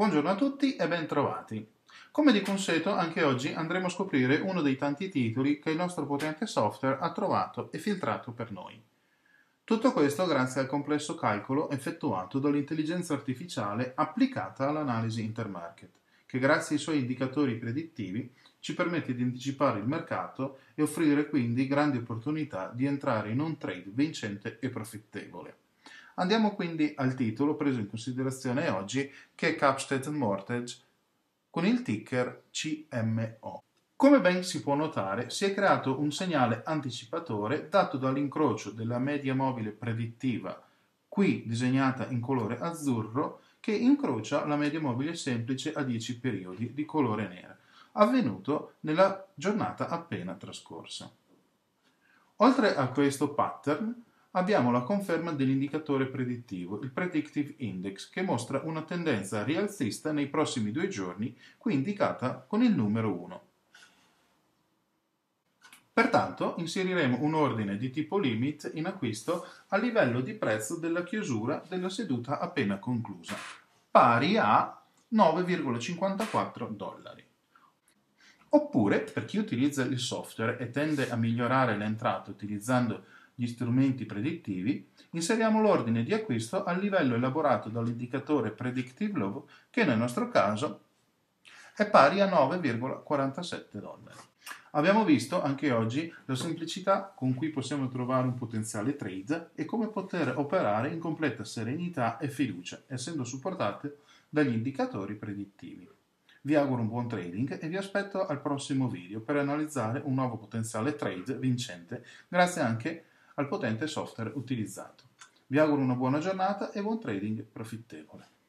Buongiorno a tutti e ben trovati. Come di consueto, anche oggi andremo a scoprire uno dei tanti titoli che il nostro potente software ha trovato e filtrato per noi. Tutto questo grazie al complesso calcolo effettuato dall'intelligenza artificiale applicata all'analisi intermarket, che grazie ai suoi indicatori predittivi ci permette di anticipare il mercato e offrire quindi grandi opportunità di entrare in un trade vincente e profittevole. Andiamo quindi al titolo preso in considerazione oggi che è Capstead Mortgage con il ticker CMO. Come ben si può notare, si è creato un segnale anticipatore dato dall'incrocio della media mobile predittiva, qui disegnata in colore azzurro, che incrocia la media mobile semplice a 10 periodi di colore nero, avvenuto nella giornata appena trascorsa. Oltre a questo pattern, abbiamo la conferma dell'indicatore predittivo, il Predictive Index, che mostra una tendenza rialzista nei prossimi due giorni, qui indicata con il numero 1. Pertanto inseriremo un ordine di tipo limit in acquisto a livello di prezzo della chiusura della seduta appena conclusa, pari a 9,54 dollari. Oppure, per chi utilizza il software e tende a migliorare le entrate utilizzando gli strumenti predittivi, inseriamo l'ordine di acquisto al livello elaborato dall'indicatore Predictive Low, che nel nostro caso è pari a 9,47 dollari. Abbiamo visto anche oggi la semplicità con cui possiamo trovare un potenziale trade e come poter operare in completa serenità e fiducia, essendo supportate dagli indicatori predittivi. Vi auguro un buon trading e vi aspetto al prossimo video per analizzare un nuovo potenziale trade vincente, grazie anche a al potente software utilizzato. Vi auguro una buona giornata e buon trading profittevole.